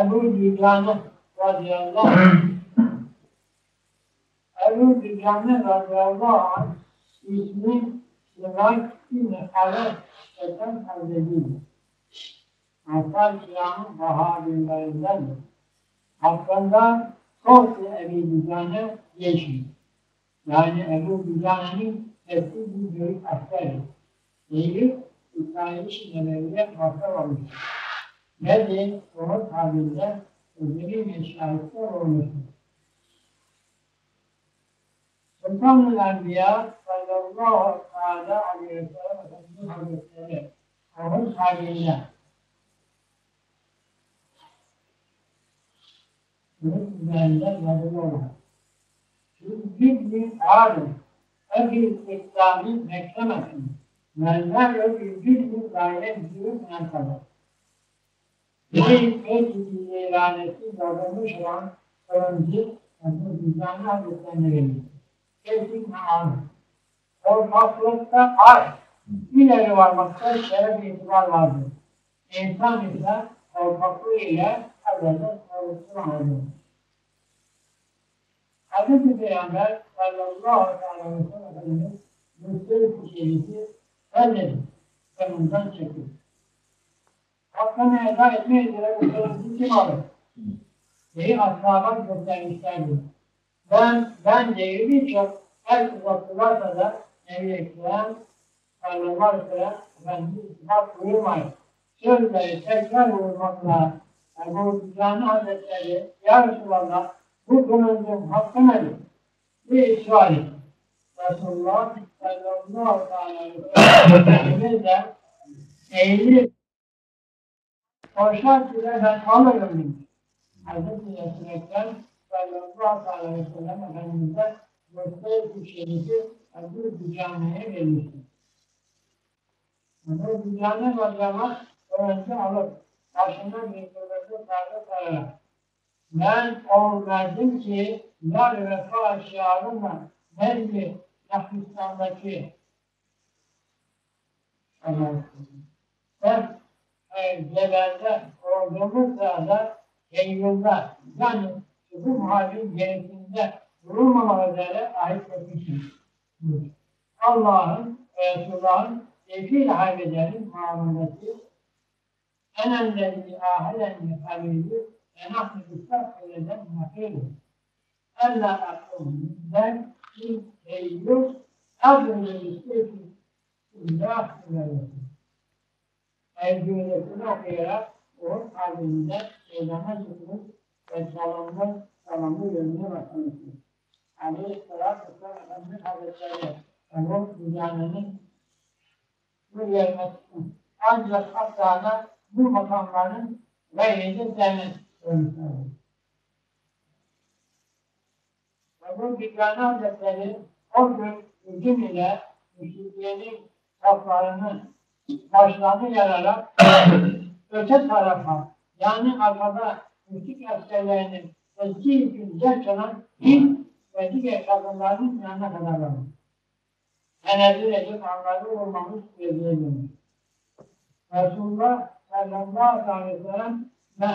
Ebu Dücane radıyallahu anh Ebu Dücane radıyallahu anh ismi Sıvak bin Halef eten Hazreti'dir. Ashab-ı kiramın Vahabilerinden hakkında Korku Ebu Dücane geçiyor. Yani Ebu Dücane'nin eski bir büyük askeri. Eylül İsrail-i Nebevi'ye mahtar olmuştur. Ve de onun tabirinde özel bir şahitler olmuştur. Sultanul Enbiya sallallahu teala aleyhi ve sellem Efendimiz Hazretleri onun tabirinde bunun üzerinde yazılı olan bir bir ağrım Ebi İslami beklemesin. Menler bir bir daire büyük menfaat. Bir peki ilanesi yazılmış olan öncü bu düzenli verilir. Kesin anı. Korkaklıkta ay, ileri varmakta şeref itibar vardır. İnsan ise korkaklığı ile evvelde korkutulamaz. Hazreti Peygamber sallallahu aleyhi ve sellem Efendimiz şerifi elledi ve bundan çekti. Hakkını eda etme üzere sözü kim alır? Neyi ashaba göstermişlerdir. Ben, ben diye birçok el uzattılarsa da Nebi Ekrem sallallahu aleyhi ve sellem Efendimiz ispat buyurmayın. Sözleri tekrar vurmakla Ebu Düzani Hazretleri Ya Resulallah bu kılıncın hakkı nedir? Bir sual. Resulullah sallallahu aleyhi ve sellem eğilip Koşar ile ben alırım demiş. Hazreti Resulullah sallallahu aleyhi ve sellem Efendimiz'e gösterip şerifi Ebu Cami'ye vermiştir. Ebu Cami hocama önce alıp başına bir kılıcı sardı sararak ben ol verdim ki yar ve fa şiarımla Mervi Pakistan'daki ben e, geberde olduğumuz sırada Eyyum'da yani bu halin gerisinde vurulmamak üzere ait etmişim. Allah'ın Resulullah'ın tevkil haybederin muamelesi en ellezi ahelen habibi ve nahnu müstahfireden mafirin. Ella akum ben in eyyub adını istiyorsun. İllah ve Evcüyetini okuyarak o kalbinde şeytana çıkmış ve salonda salonda yönüne başlamıştır. Aleyhisselatü Vesselam Efendimiz Hazretleri onun dünyanın bu yerine. Ancak hatta bu makamların gayrıydı cennet olmuşlardır. Ve bu Diklani Hazretleri o gün hücum ile müşriklerin saflarını başlarını yararak öte tarafa yani arkada müşrik askerlerinin eski gün genç olan Hint ve diğer kadınların yanına kadar varmış. Tenezzül edip onları vurmamış gözleyebilmiş. Resulullah sallallahu aleyhi ve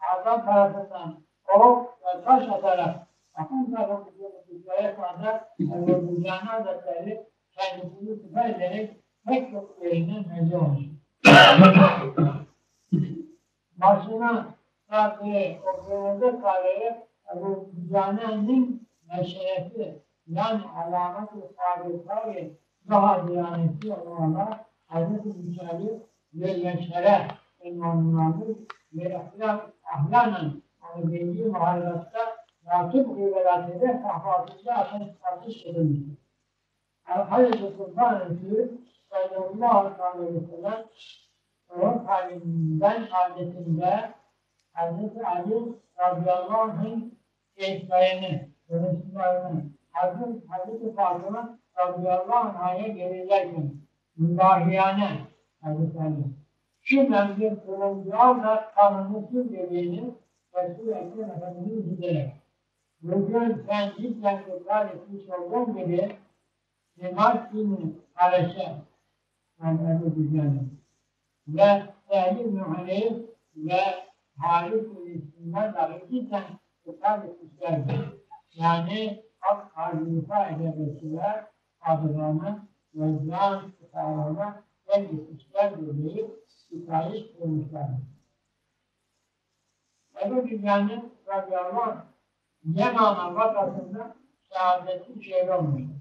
adam tarafından ok ve taş atarak akın tarafından bir kadar Ebu Düzcan Hazretleri kendisini siper ederek pek çok yerinden meze olmuş. Başına taktığı o kırmızı kahveye Ebu Düzcan'ın meşereti yani alamet-i sabitayı daha diyaneti olanlar Hazreti Müsa'yı yerleşere ünvanlanır ve ahlak, ahlanen onu bildiği mahallatta rakip kıyvelatede kahvaltıda ateş atış edilmiştir. Hazreti Sultan Resulü ve sellem onun halinden adetinde Hazreti Ali radıyallahu anh'ın keyiflerini, konuşmalarını Hazreti, Hazreti Fatıma radıyallahu anh'a gelirlerken müdahiyane Hazreti Ali. Şimdiden bir kılıncağı kanını sürdüğünü Resul-i Ekrem Efendimiz giderek bugün sen cidden tekrar etmiş olduğun gibi Cemaat dini Hareşe Ebu Düzcan'ın ve Ehli Mühalev ve ilişkiler dahi cidden iptal etmişlerdir. Yani Hak Halifa Edebiyesi'ler adlarını Mevlam Kısalarına en gitmişlerdir deyip hikaye kurmuşlardır. Ebu Dünya'nın radıyallahu anh Yemama vakasında şehadeti şehir olmuştur.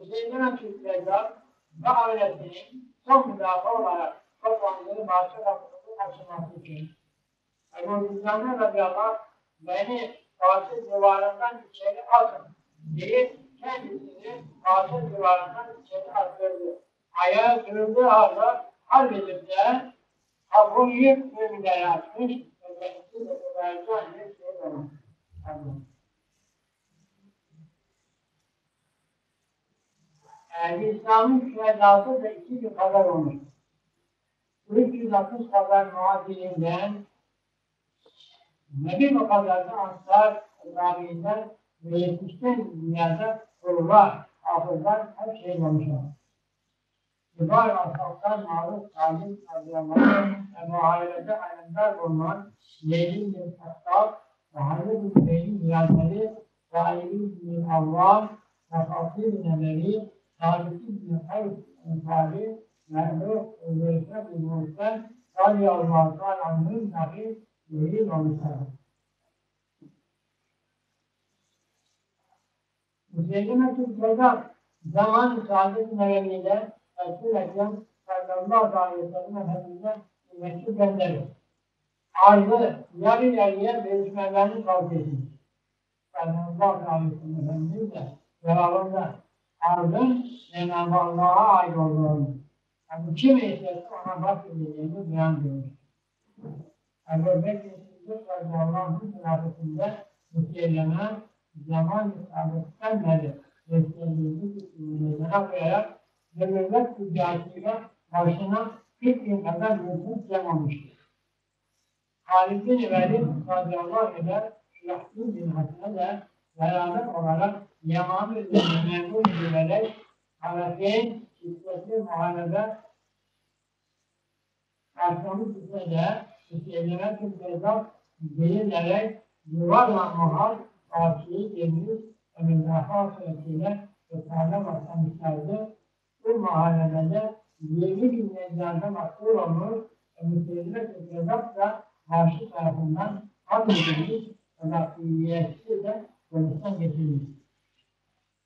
Hüseyin Türkler'den davetinin son müdafaa olarak toplandığı bahçe kapısını açılması için Ebu Dünya'nın radıyallahu beni bahçe civarından içeri atın deyip kendisini bahçe civarından içeri attırdı. Ayağı kırıldığı halde halledip de kapıyı yiyip müminlere açmış ve kendisi de vereceğin bir şey. Yani İslam'ın şühedası da iki bir kadar olmuş. 360 kadar muhacirinden Nebi mukaddesi Ansar Rabi'inden ve 70'ten dünyada kurullar, hafızlar her şey olmuşlar. Kibar ashabtan maruf salim radıyallahu ve muhayyede alemdar bulunan Leyli bin Hattab ve bin Bey'in mirazları Sahibi bin Avvam ve Fatih bin Emeli Sabit bin Kays Ensari ve Ebu Zeyfe bin Muhsen radıyallahu anh'ın dahi mühim olmuşlardır. Müseyyime-i Sedat zaman-ı saadet nevemiyle Resul-i Ekrem sallallahu aleyhi ve sellem Efendimiz'e mektup gönderir. Arzı yarı yarıya bölüşmelerini tavsiye etmiş. Sallallahu aleyhi ve sellem Efendimiz arzın Cenab-ı Allah'a ait olduğunu, yani kim isterse ona bahsedildiğini beyan ediyor. Ebu Bekir Sıddık radıyallahu hilafetinde müteyleme zaman isabetten beri beslendiğimiz ürünlere koyarak demirler tüccarıyla başına 40 gün kadar mülkün cemamıştır. Halid bin Velid radıyallahu anh Şurahbin bin Hasan'a da beraber olarak Yaman üzerine memnun edilerek Halefe'nin şiddetli muharebe karşılamış ise de Müslümanlar Türkiye'de belirlerek yuvarla muhal karşıyı ve müdafaa suretiyle vesaire başlamışlardı. Bu mahallede 20 bin mezarda makbul olmuş Müslümanlar Türkiye'de da karşı tarafından kabul edilmiş nakliyetsiz de konuştan getirilmiş.